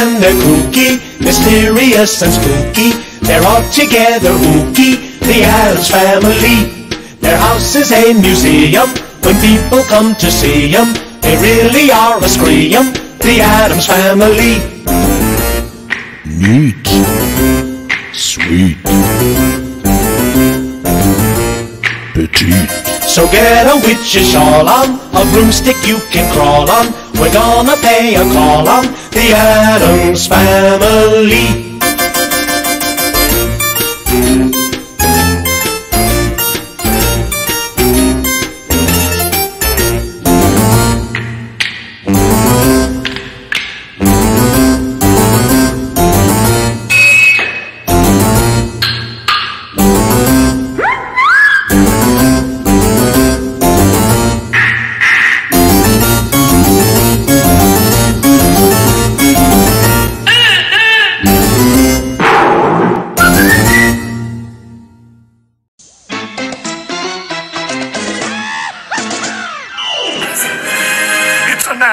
and they're kooky, mysterious and spooky. They're all together ooky, the Addams family. Their house is a museum. When people come to see 'em, they really are a scream. The Addams family. Neat. Sweet. Petite. So get a witch's shawl on, a broomstick you can crawl on. We're gonna pay a call on the Addams family.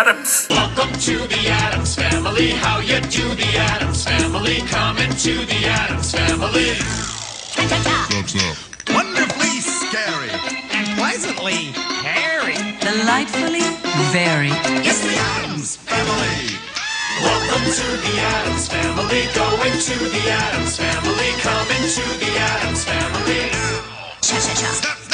Addams. Welcome to the Addams family. How you do the Addams family? Come into the Addams family. Wonderfully scary. and Pleasantly hairy. Delightfully very. It's the Addams family. Welcome to the Addams family. Go into the Addams family. Come into the Addams family. Step